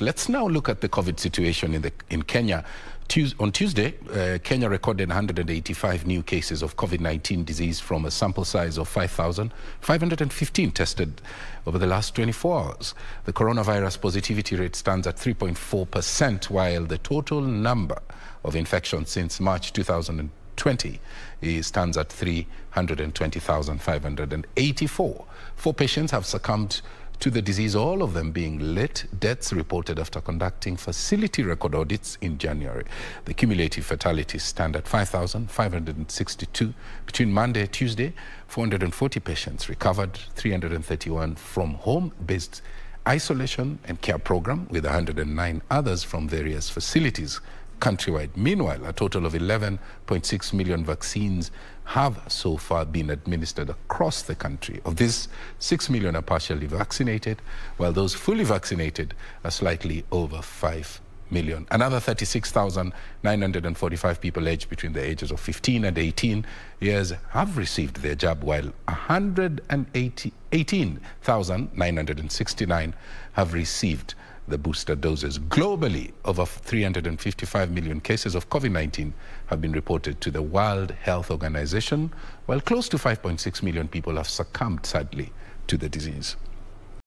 Let's now look at the COVID situation in, the, in Kenya. On Tuesday, uh, Kenya recorded 185 new cases of COVID 19 disease from a sample size of 5,515 tested over the last 24 hours. The coronavirus positivity rate stands at 3.4%, while the total number of infections since March 2020 stands at 320,584. Four patients have succumbed to the disease, all of them being late deaths reported after conducting facility record audits in January. The cumulative fatalities stand at 5,562. Between Monday and Tuesday, 440 patients recovered, 331 from home-based isolation and care program, with 109 others from various facilities countrywide. Meanwhile, a total of 11.6 million vaccines have so far been administered across the country. Of this, 6 million are partially vaccinated, while those fully vaccinated are slightly over 5 million. Another 36,945 people aged between the ages of 15 and 18 years have received their jab, while 118,969 have received the booster doses. Globally, over 355 million cases of COVID 19 have been reported to the World Health Organization, while close to 5.6 million people have succumbed, sadly, to the disease.